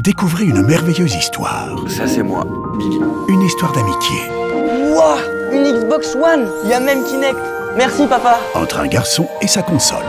découvrez une merveilleuse histoire. Ça, c'est moi, Une histoire d'amitié. Wouah Une Xbox One Il y a même Kinect Merci, papa Entre un garçon et sa console.